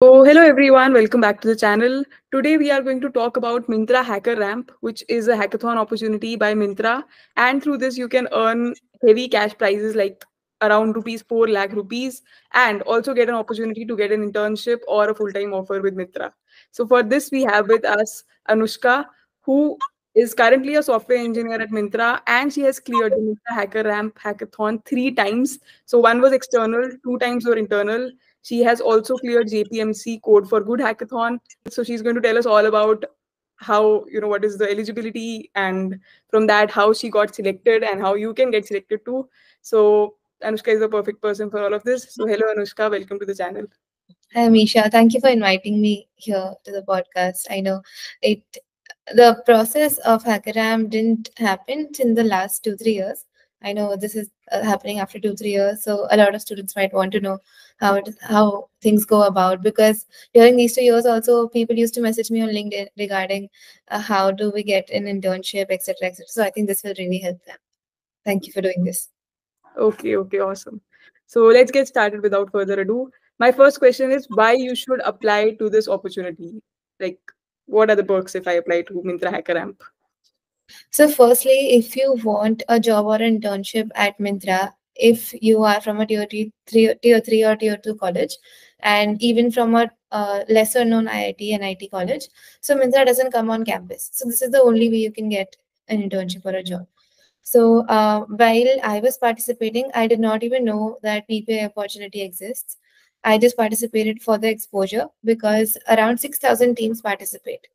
So hello everyone, welcome back to the channel. Today we are going to talk about Myntra Hacker Ramp, which is a hackathon opportunity by Myntra. And through this you can earn heavy cash prizes like around rupees 4 lakh rupees and also get an opportunity to get an internship or a full-time offer with Myntra. So for this we have with us Anushka, who is currently a software engineer at Myntra and she has cleared the Myntra Hacker Ramp hackathon three times. So one was external, two times were internal she has also cleared JPMC Code for Good hackathon. So she's going to tell us all about how, you know, what is the eligibility and from that, how she got selected and how you can get selected too. So Anushka is the perfect person for all of this. So hello, Anushka. Welcome to the channel. Hi, Misha. Thank you for inviting me here to the podcast. I know it the process of HackerRamp didn't happen in the last two, three years. I know this is uh, happening after two, three years. So a lot of students might want to know how it, how things go about because during these two years also people used to message me on LinkedIn regarding uh, how do we get an internship, etc., etc. So I think this will really help them. Thank you for doing this. Okay, okay, awesome. So let's get started without further ado. My first question is why you should apply to this opportunity. Like, what are the perks if I apply to Myntra Hacker Ramp? So, firstly, if you want a job or internship at Myntra, if you are from a tier three, tier three or tier two college, and even from a uh, lesser known IIT and IT college, so Myntra doesn't come on campus. So, this is the only way you can get an internship or a job. So, uh, while I was participating, I did not even know that PPI opportunity exists. I just participated for the exposure because around 6,000 teams participate.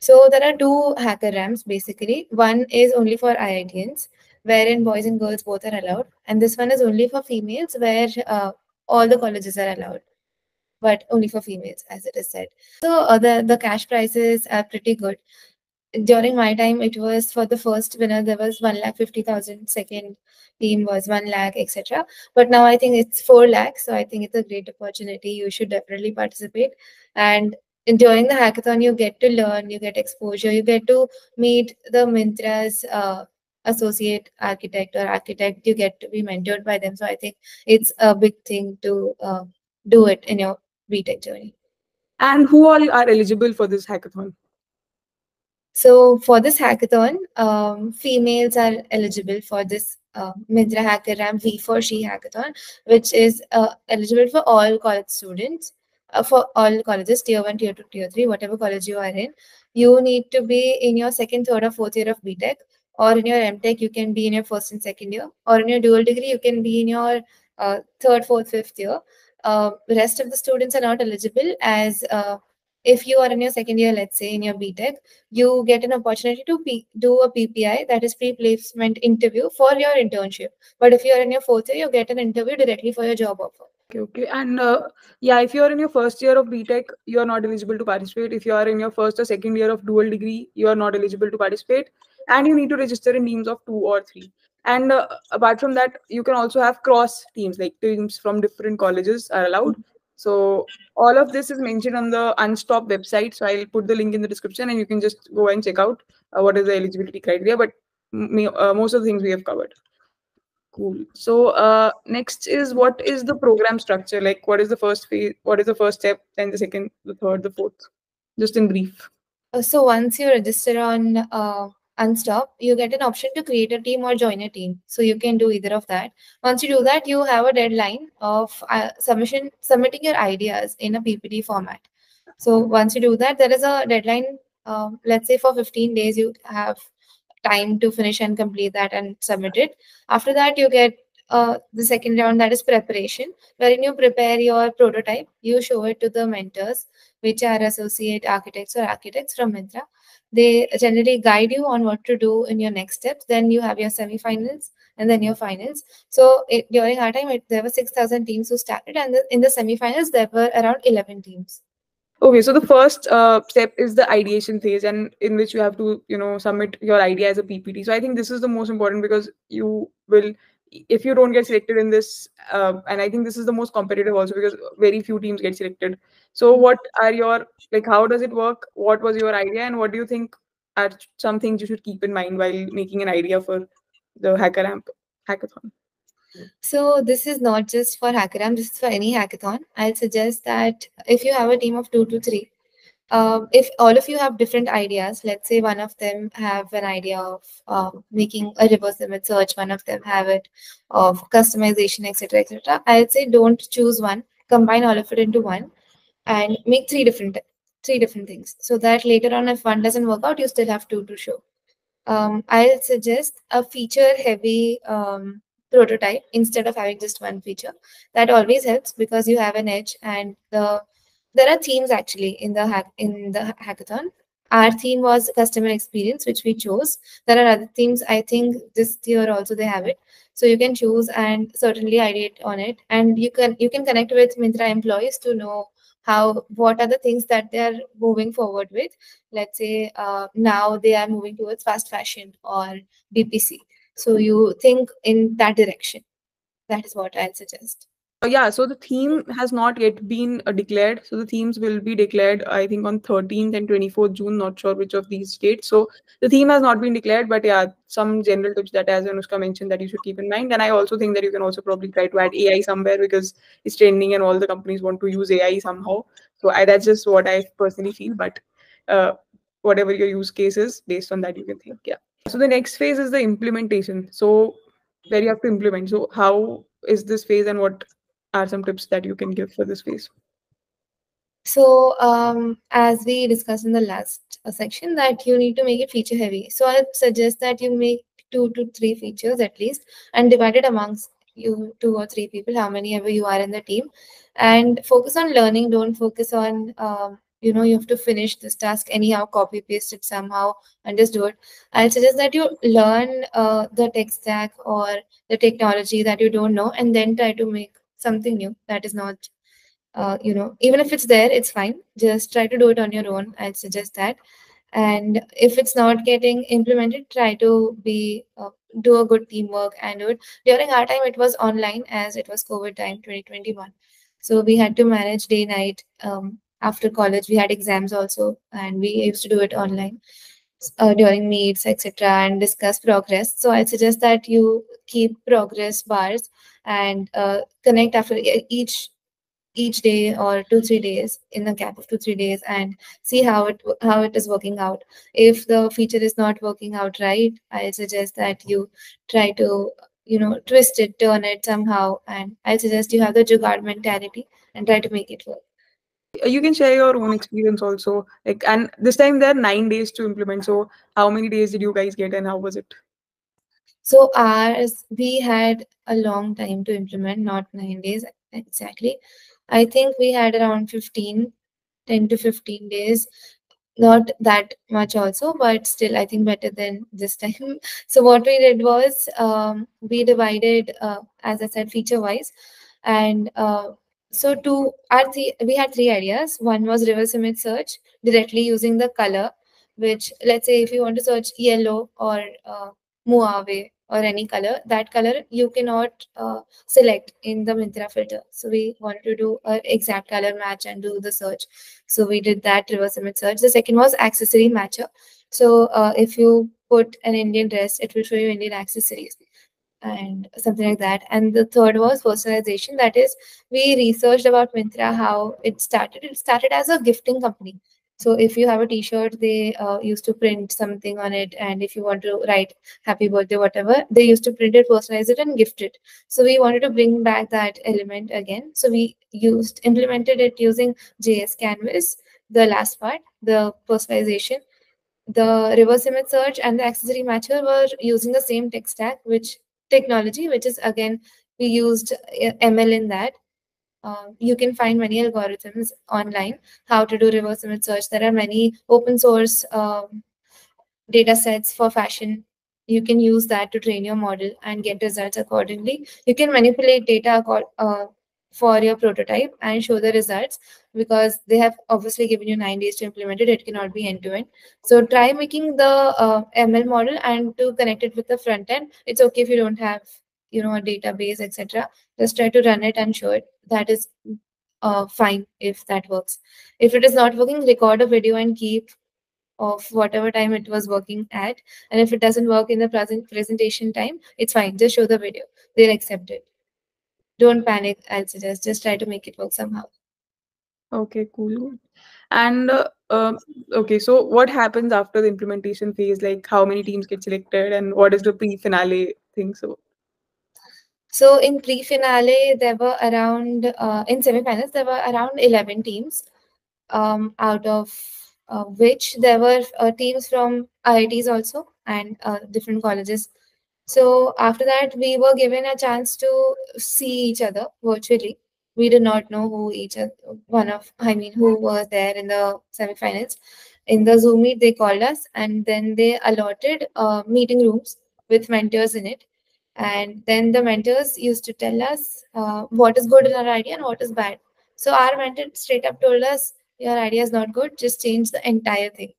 So there are two hacker ramps basically. One is only for IITians, wherein boys and girls both are allowed, and this one is only for females, where uh, all the colleges are allowed, but only for females, as it is said. So uh, the the cash prices are pretty good. During my time, it was for the first winner there was one lakh fifty thousand. Second team was one lakh, etc. But now I think it's four lakhs. So I think it's a great opportunity. You should definitely participate. And during the hackathon you get to learn you get exposure you get to meet the Myntra's uh, associate architect or architect you get to be mentored by them. So i think it's a big thing to uh, do it in your btech journey. And who all are eligible for this hackathon? So for this hackathon um, females are eligible for this uh, Myntra Hacker Ramp WeForShe hackathon, which is uh, eligible for all college students uh, for all colleges, tier one, tier two, tier three, whatever college you are in, you need to be in your second, third, or fourth year of BTech, or in your MTech, you can be in your first and second year, or in your dual degree, you can be in your uh, third, fourth, fifth year. Uh, the rest of the students are not eligible as uh, if you are in your second year, let's say in your BTech, you get an opportunity to P- do a PPI, that is pre-placement interview for your internship. But if you are in your fourth year, you get an interview directly for your job offer. Okay, okay. And uh, yeah, if you're in your first year of BTech, you're not eligible to participate. If you are in your first or second year of dual degree, you are not eligible to participate. And you need to register in teams of two or three. And uh, apart from that, you can also have cross teams, like teams from different colleges are allowed. So all of this is mentioned on the Unstop website. So I'll put the link in the description and you can just go and check out uh, what is the eligibility criteria. But uh, most of the things we have covered. Cool. So uh, next is what is the program structure? Like what is the first phase? What is the first step? Then the second, the third, the fourth. Just in brief. Uh, so once you register on uh, Unstop, you get an option to create a team or join a team. So you can do either of that. Once you do that, you have a deadline of uh, submission submitting your ideas in a PPT format. So once you do that, there is a deadline. Uh, let's say for 15 days, you have time to finish and complete that and submit it. After that, you get uh, the second round that is preparation, wherein you prepare your prototype, you show it to the mentors, which are associate architects or architects from Myntra. They generally guide you on what to do in your next steps. Then you have your semifinals and then your finals. So it, during our time, it, there were 6,000 teams who started, and the, in the semifinals, there were around 11 teams. Okay, so the first uh, step is the ideation phase, and in which you have to, you know, submit your idea as a PPT. So I think this is the most important because you will, if you don't get selected in this, uh, and I think this is the most competitive also because very few teams get selected. So what are your like? How does it work? What was your idea, and what do you think are some things you should keep in mind while making an idea for the Hacker Ramp hackathon? So this is not just for HackerRamp, this is for any hackathon. I'll suggest that if you have a team of two to three, um, if all of you have different ideas, let's say one of them have an idea of uh, making a reverse image search, one of them have it of customization, etc., etc. I'd say don't choose one, combine all of it into one, and make three different three different things, so that later on, if one doesn't work out, you still have two to show. Um, I'll suggest a feature-heavy um, prototype instead of having just one feature. That always helps because you have an edge and the there are themes actually in the hack in the hackathon. Our theme was customer experience which we chose. There are other themes. I think this year also they have it. So you can choose and certainly ideate on it. And you can you can connect with Myntra employees to know how what are the things that they are moving forward with. Let's say uh, now they are moving towards fast fashion or bpc so you think in that direction that is what i'll suggest uh, yeah, so the theme has not yet been uh, declared. So the themes will be declared, I think, on 13th and 24th June. Not sure which of these dates. So the theme has not been declared, but yeah, some general tips that, as Anushka mentioned, that you should keep in mind. And I also think that you can also probably try to add AI somewhere because it's trending and all the companies want to use AI somehow. So I, that's just what I personally feel. But uh, whatever your use case is, based on that, you can think. Yeah. So the next phase is the implementation. So where you have to implement. So how is this phase and what are some tips that you can give for this phase? So, um, as we discussed in the last uh, section, that you need to make it feature heavy. So, I suggest that you make two to three features at least and divide it amongst you two or three people, how many ever you are in the team, and focus on learning. Don't focus on um, you know you have to finish this task anyhow copy paste it somehow and just do it i'll suggest that you learn uh, the tech stack or the technology that you don't know and then try to make something new that is not uh, you know even if it's there it's fine. Just try to do it on your own i'd suggest that. And if it's not getting implemented try to be uh, do a good teamwork and do it. During our time it was online as it was covid time 2021 so we had to manage day night um, after college we had exams also and we used to do it online uh, during meets etc and discuss progress. So i suggest that you keep progress bars and uh, connect after each each day or two three days in a gap of two three days and see how it how it is working out. If the feature is not working out right i suggest that you try to you know twist it turn it somehow and i suggest you have the jugaad mentality and try to make it work you can share your own experience also like and this time there are nine days to implement so how many days did you guys get and how was it so ours, we had a long time to implement, not nine days exactly. I think we had around 15, 10 to 15 days. Not that much also, but still I think better than this time. So what we did was um, we divided, uh, as I said, feature wise. And uh, so two our th we had three ideas. One was reverse image search directly using the color, which let's say if you want to search yellow or uh, Mojave or any color, that color you cannot uh, select in the Myntra filter. So we wanted to do an exact color match and do the search. So we did that reverse image search. The second was accessory matcher. So uh, if you put an Indian dress, it will show you Indian accessories and something like that. And the third was personalization. That is, we researched about Myntra, how it started. It started as a gifting company. So if you have a T-shirt, they uh, used to print something on it, and if you want to write "Happy Birthday," whatever, they used to print it, personalize it, and gift it. So we wanted to bring back that element again. So we used implemented it using JS Canvas, the last part, the personalization, the reverse image search, and the accessory matcher were using the same tech stack, which technology, which is again we used uh, ML in that uh, you can find many algorithms online how to do reverse image search. There are many open source um, data sets for fashion. You can use that to train your model and get results accordingly. You can manipulate data uh, for your prototype and show the results because they have obviously given you nine days to implement it. It cannot be end to end. So try making the uh, ML model and to connect it with the front end. It's okay if you don't have you know a database etc just try to run it and show it that is uh, fine if that works if it is not working record a video and keep of whatever time it was working at. And if it doesn't work in the present presentation time, it's fine. Just show the video. They'll accept it. Don't panic, I'll suggest. Just try to make it work somehow. Okay, cool. And uh, uh, okay, so what happens after the implementation phase? Like how many teams get selected and what is the pre-finale thing? So so in pre-finale, there were around uh, in semifinals there were around eleven teams, um, out of uh, which there were uh, teams from IITs also and uh, different colleges. So after that, we were given a chance to see each other virtually. We did not know who each other, one of I mean who were there in the semifinals. In the Zoom meet, they called us and then they allotted uh, meeting rooms with mentors in it. And then the mentors used to tell us uh, what is good in our idea and what is bad. So our mentor straight up told us your idea is not good. Just change the entire thing.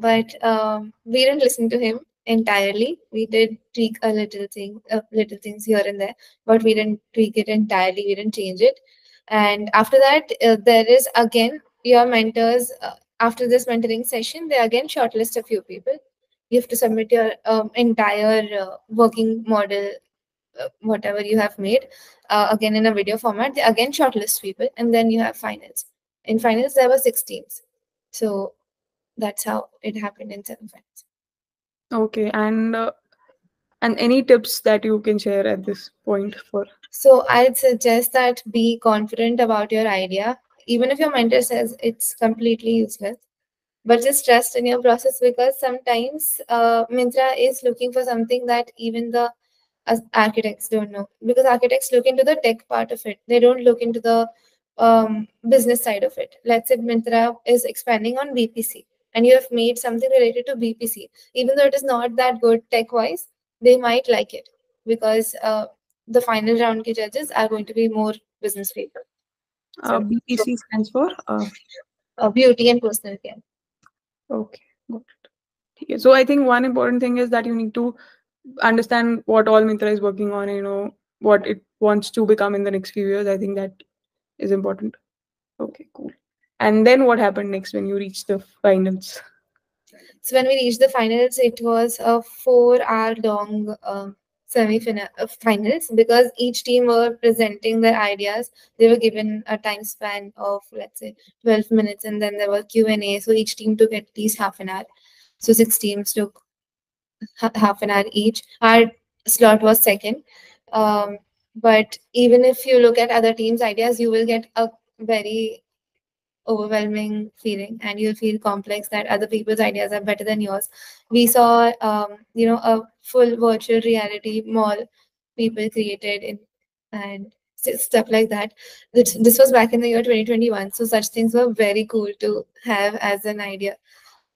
But um, we didn't listen to him entirely. We did tweak a little thing little things here and there but we didn't tweak it entirely. We didn't change it. And after that uh, there is again your mentors uh, after this mentoring session they again shortlist a few people. You have to submit your um, entire uh, working model uh, whatever you have made uh, again in a video format. They again shortlist people and then you have finals. In finals there were six teams. So that's how it happened in semifinals okay and uh, and any tips that you can share at this point for? So i'd suggest that be confident about your idea. Even if your mentor says it's completely useless but just trust in your process because sometimes uh, Myntra is looking for something that even the uh, architects don't know because architects look into the tech part of it. They don't look into the um, business side of it. Let's say Myntra is expanding on bpc and you have made something related to bpc even though it is not that good tech wise they might like it because uh, the final round ke judges are going to be more business people uh, bpc stands for uh, uh, beauty and personal care Okay, got it. So I think one important thing is that you need to understand what all Myntra is working on, you know, what it wants to become in the next few years. I think that is important. Okay, cool. And then what happened next when you reached the finals? So when we reached the finals, it was a four-hour long um, semi-finals uh, because each team were presenting their ideas. They were given a time span of let's say 12 minutes, and then there were Q and A. So each team took at least half an hour. So six teams took half an hour each. Our slot was second. Um, but even if you look at other teams' ideas, you will get a very overwhelming feeling and you'll feel complex that other people's ideas are better than yours. We saw um, you know a full virtual reality mall people created in, and stuff like that. This, was back in the year 2021 so such things were very cool to have as an idea.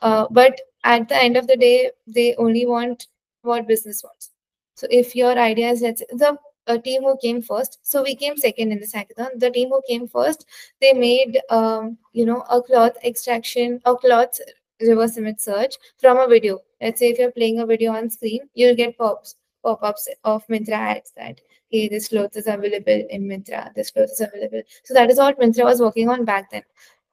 Uh, but at the end of the day they only want what business wants. So if your idea is let's the a team who came first. So we came second in this hackathon. The team who came first, they made um, you know a cloth extraction, a cloth reverse image search from a video. Let's say if you're playing a video on screen, you'll get pops pop-ups of Myntra ads that hey, this cloth is available in Myntra, this cloth is available. So that is what Myntra was working on back then.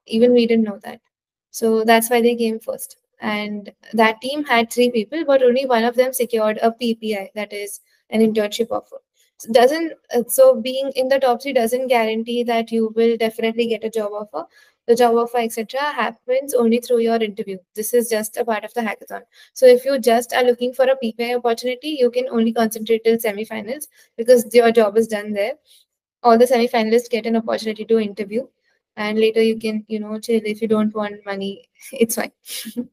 Even we didn't know that. So that's why they came first. And that team had three people, but only one of them secured a PPI, that is an internship offer doesn't uh, so being in the top three doesn't guarantee that you will definitely get a job offer. The job offer etc happens only through your interview. This is just a part of the hackathon. So if you just are looking for a ppi opportunity you can only concentrate till semifinals because your job is done there. All the semifinalists get an opportunity to interview and later you can you know chill. If you don't want money it's fine.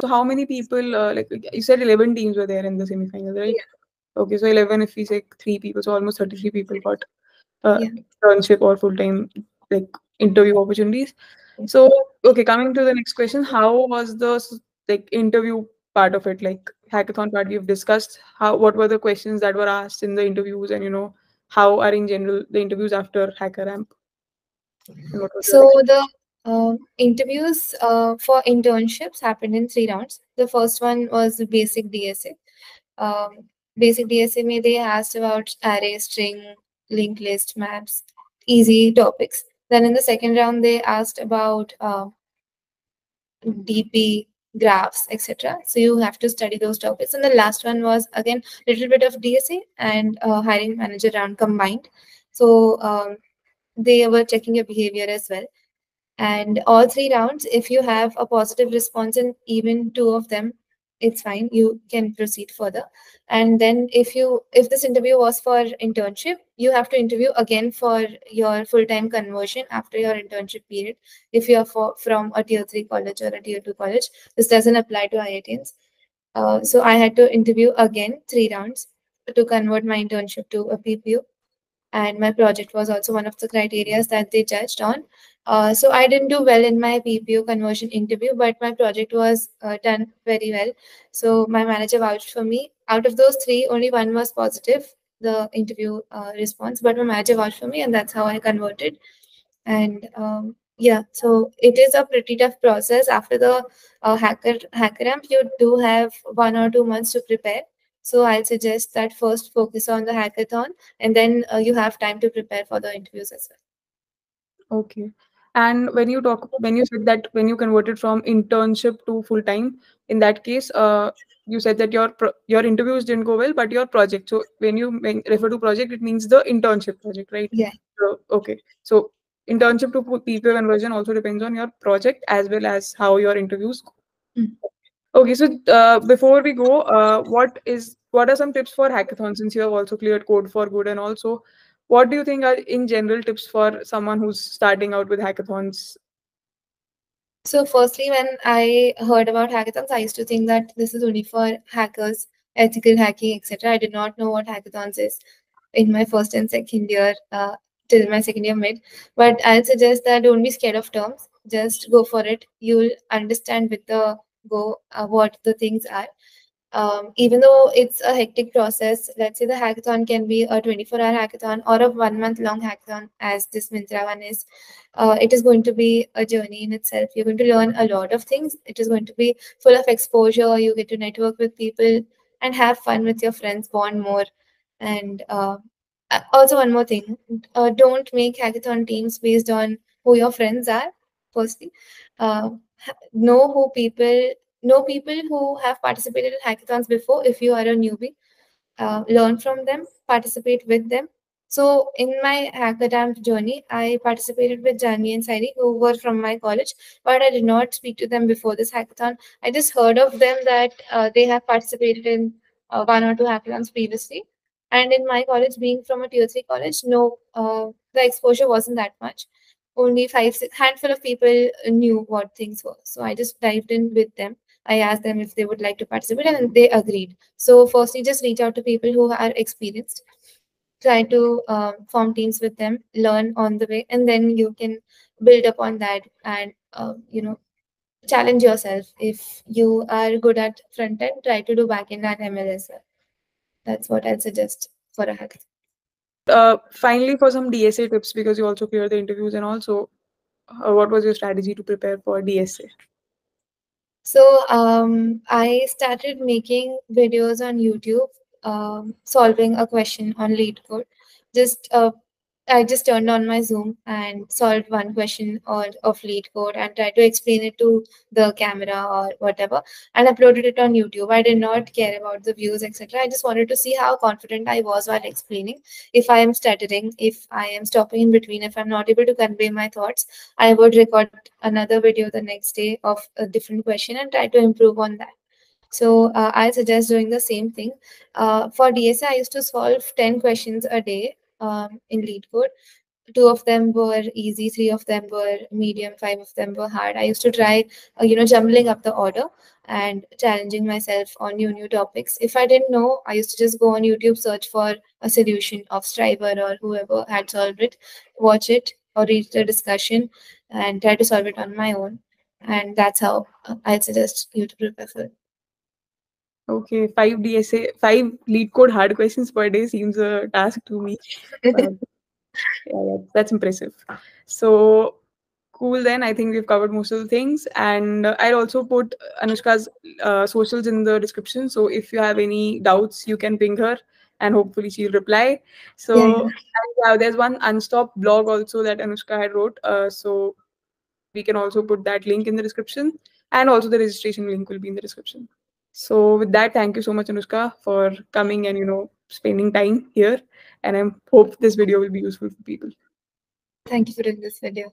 So how many people uh, like you said 11 teams were there in the semifinals right? Yeah. Okay, so 11 if we say three people, so almost 33 people got uh, yeah. internship or full-time like interview opportunities. So, okay, coming to the next question, how was the like interview part of it, like hackathon part we've discussed? How what were the questions that were asked in the interviews, and you know how are in general the interviews after HackerRamp? So the uh, interviews uh, for internships happened in three rounds. The first one was basic DSA. Um, basic DSA they asked about array, string, linked list, maps, easy topics. Then in the second round, they asked about uh, DP, graphs, etc. So you have to study those topics. And the last one was again little bit of DSA and uh, hiring manager round combined. So um, they were checking your behavior as well. And all three rounds, if you have a positive response in even two of them, it's fine. You can proceed further. And then if you if this interview was for internship, you have to interview again for your full-time conversion after your internship period. If you are for, from a tier three college or a tier two college, this doesn't apply to IITians. Uh, so I had to interview again three rounds to convert my internship to a PPO and my project was also one of the criteria that they judged on. Uh, so I didn't do well in my PPO conversion interview, but my project was uh, done very well. So my manager vouched for me. Out of those three, only one was positive, the interview uh, response, but my manager vouched for me, and that's how I converted. And um, yeah, so it is a pretty tough process. After the uh, hacker hacker ramp, you do have one or two months to prepare so I'll suggest that first focus on the hackathon and then uh, you have time to prepare for the interviews as well. Okay. And when you talk, when you said that when you converted from internship to full time, in that case, uh, you said that your your interviews didn't go well, but your project. So when you refer to project, it means the internship project, right? Yeah. So, okay. So internship to PPO conversion also depends on your project as well as how your interviews go. Mm. Okay, so uh, before we go, uh, what is what are some tips for hackathon since you have also cleared code for good and also what do you think are in general tips for someone who's starting out with hackathons? So firstly when i heard about hackathons i used to think that this is only for hackers ethical hacking etc i did not know what hackathons is in my first and second year uh, till my second year mid. But i'll suggest that don't be scared of terms. Just go for it. You'll understand with the go uh, what the things are um, even though it's a hectic process, let's say the hackathon can be a 24 hour hackathon or a one month long hackathon, as this Myntra one is, uh, it is going to be a journey in itself. You're going to learn a lot of things. It is going to be full of exposure. You get to network with people and have fun with your friends, bond more. And uh, also, one more thing uh, don't make hackathon teams based on who your friends are, firstly. Uh, know who people know people who have participated in hackathons before if you are a newbie uh, learn from them participate with them. So in my hackathon journey i participated with janvi and sairi who were from my college but i did not speak to them before this hackathon. I just heard of them that uh, they have participated in uh, one or two hackathons previously. And in my college being from a tier 3 college no uh, the exposure wasn't that much. Only five six handful of people knew what things were. So i just dived in with them I asked them if they would like to participate and they agreed. So firstly, just reach out to people who are experienced, try to uh, form teams with them, learn on the way, and then you can build upon that and, uh, you know, challenge yourself. If you are good at front end, try to do back end and well. That's what I'd suggest for a hack. Uh, finally, for some DSA tips, because you also clear the interviews and also, uh, what was your strategy to prepare for DSA? So um, I started making videos on YouTube, um, solving a question on LeetCode. Just uh, I just turned on my Zoom and solved one question or of LeetCode and tried to explain it to the camera or whatever and uploaded it on YouTube. I did not care about the views, etc. I just wanted to see how confident I was while explaining. If I am stuttering, if I am stopping in between, if I'm not able to convey my thoughts, I would record another video the next day of a different question and try to improve on that. So uh, I suggest doing the same thing. Uh, for DSA, I used to solve 10 questions a day um, in LeetCode. Two of them were easy, three of them were medium, five of them were hard. I used to try, uh, you know, jumbling up the order and challenging myself on new new topics. If I didn't know, I used to just go on YouTube, search for a solution of Striver or whoever had solved it, watch it or read the discussion, and try to solve it on my own. And that's how uh, I suggest you to prepare for it. Okay, five DSA, five LeetCode hard questions per day seems a task to me. yeah, that's impressive. So cool. Then I think we've covered most of the things, and uh, I'll also put Anushka's uh, socials in the description. So if you have any doubts, you can ping her, and hopefully she'll reply. So yeah, yeah. there's one Unstop blog also that Anushka had wrote. Uh, so we can also put that link in the description. and also the registration link will be in the description. So with that, thank you so much, Anushka, for coming and you know spending time here. And I hope this video will be useful for people. Thank you for doing this video.